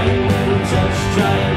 trying, just try.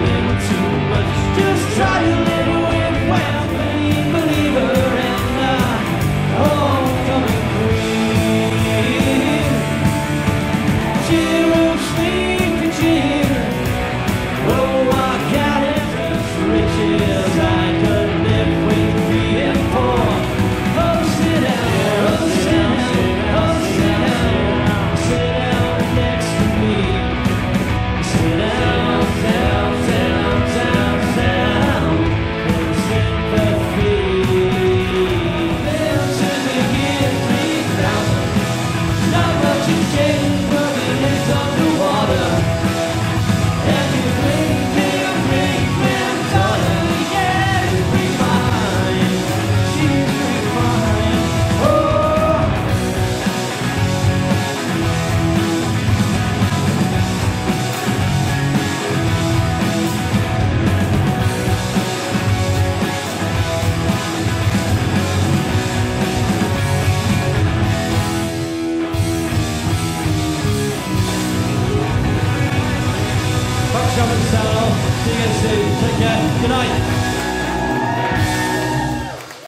And See you soon. Take care. Good night.